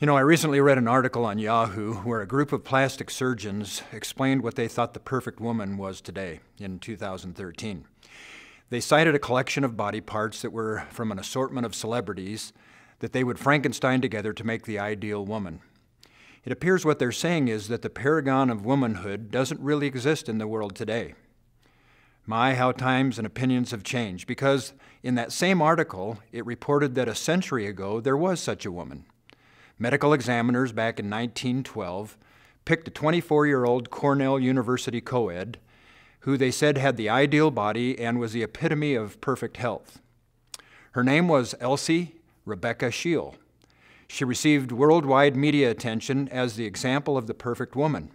You know, I recently read an article on Yahoo where a group of plastic surgeons explained what they thought the perfect woman was today in 2013. They cited a collection of body parts that were from an assortment of celebrities that they would Frankenstein together to make the ideal woman. It appears what they're saying is that the paragon of womanhood doesn't really exist in the world today. My, how times and opinions have changed, because in that same article, it reported that a century ago there was such a woman. Medical examiners back in 1912 picked a 24 year old Cornell University co ed who they said had the ideal body and was the epitome of perfect health. Her name was Elsie Rebecca Scheel. She received worldwide media attention as the example of the perfect woman.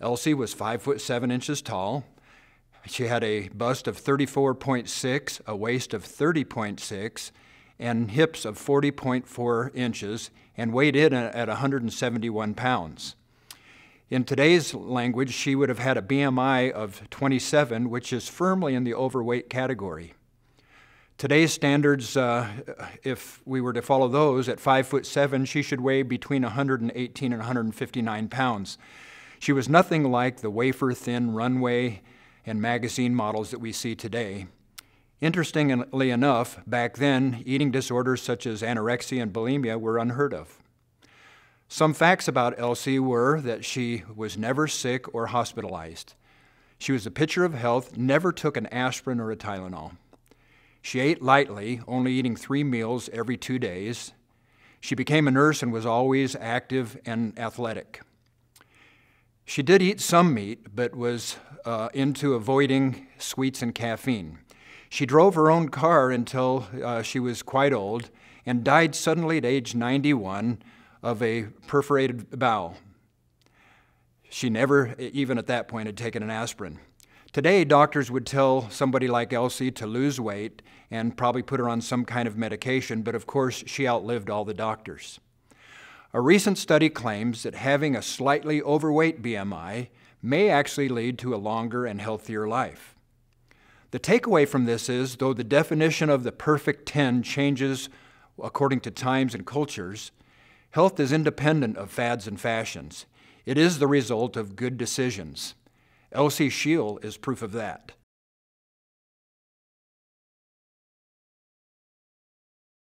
Elsie was 5 foot 7 inches tall. She had a bust of 34.6, a waist of 30.6, and hips of 40.4 inches and weighed in at 171 pounds. In today's language, she would have had a BMI of 27, which is firmly in the overweight category. Today's standards, uh, if we were to follow those, at five foot seven, she should weigh between 118 and 159 pounds. She was nothing like the wafer thin runway and magazine models that we see today. Interestingly enough, back then, eating disorders such as anorexia and bulimia were unheard of. Some facts about Elsie were that she was never sick or hospitalized. She was a picture of health, never took an aspirin or a Tylenol. She ate lightly, only eating three meals every two days. She became a nurse and was always active and athletic. She did eat some meat, but was uh, into avoiding sweets and caffeine. She drove her own car until uh, she was quite old and died suddenly at age 91 of a perforated bowel. She never, even at that point, had taken an aspirin. Today, doctors would tell somebody like Elsie to lose weight and probably put her on some kind of medication, but of course, she outlived all the doctors. A recent study claims that having a slightly overweight BMI may actually lead to a longer and healthier life. The takeaway from this is though the definition of the perfect 10 changes according to times and cultures, health is independent of fads and fashions. It is the result of good decisions. Elsie Scheel is proof of that.